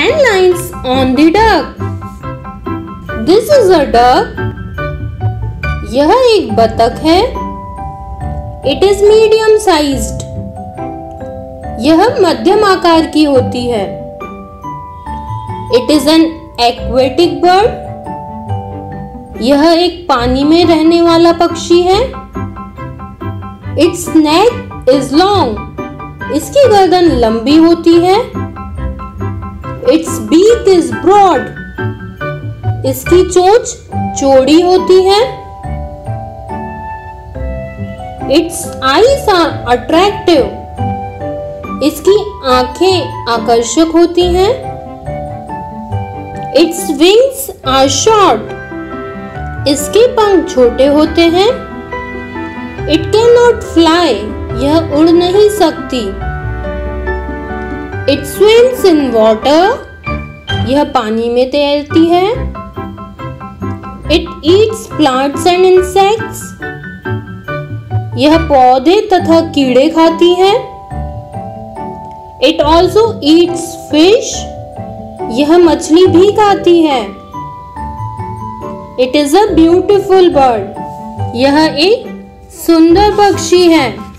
10 lines on the duck. This is a duck. यह एक बतख है It is medium sized. यह मध्यम आकार की होती है It is an aquatic bird. यह एक पानी में रहने वाला पक्षी है Its neck is long. इसकी गर्दन लंबी होती है इट्स बीक इज़ ब्रॉड इसकी चोच चौड़ी होती है। इट्स आईज आर अट्रैक्टिव इसकी आँखें आकर्षक होती हैं। इट्स विंग्स आर शॉर्ट इसके पंख छोटे होते हैं। इट कैन नॉट फ्लाई यह उड़ नहीं सकती। इट स्विम्स इन वॉटर यह पानी में तैरती है। It eats plants and insects यह पौधे तथा कीड़े खाती है। इट ऑल्सो ईट्स फ़िश यह मछली भी खाती है। It is a beautiful bird यह एक सुंदर पक्षी है।